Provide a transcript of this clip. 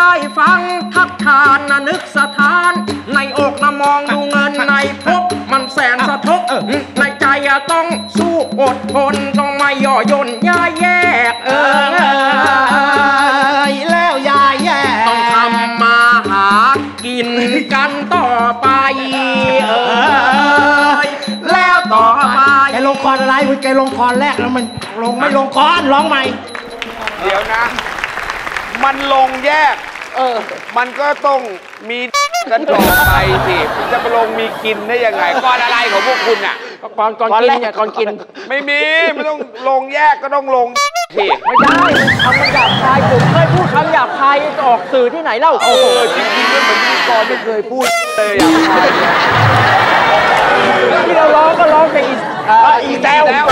ได้ฟังทักทานนะนึกสถาน ในอกนะมองดูเงินในพบมันแสนสะทกในใจอะต้องสู้อดทนต้องไม่ย่อย่นย่าแยก เออยแล้วยายแย่ต้องทำมาหากินกันต่อไป เออแล้วต่อไปแกลงคอนอะไรมึงแกลงคอนแรกแล้วมันลงไม่ลงคอนร้องใหม่ เดี๋ยวนะ มันลงแยก เออ มันก็ต้องมีกันต่อไปสิจะมาลงมีกินได้ยังไงก่อนอะไรของพวกคุณอะก่อนก่อนกินเนี่ยก่อนกิน ไม่มีไม่ต้องลงแยกก็ต้องลงสิไม่ได้คำมันหยาบคายผมเคยพูดคำหยาบคายจะออกสื่อที่ไหนเล่าเออจริงๆก็เหมือนพิธีกรไม่เคยพูดเลยอะที่เราร้องก็ร้องแต่อีเอ่ออีแซวแล้วไม่ใช่อีแซวแล้ว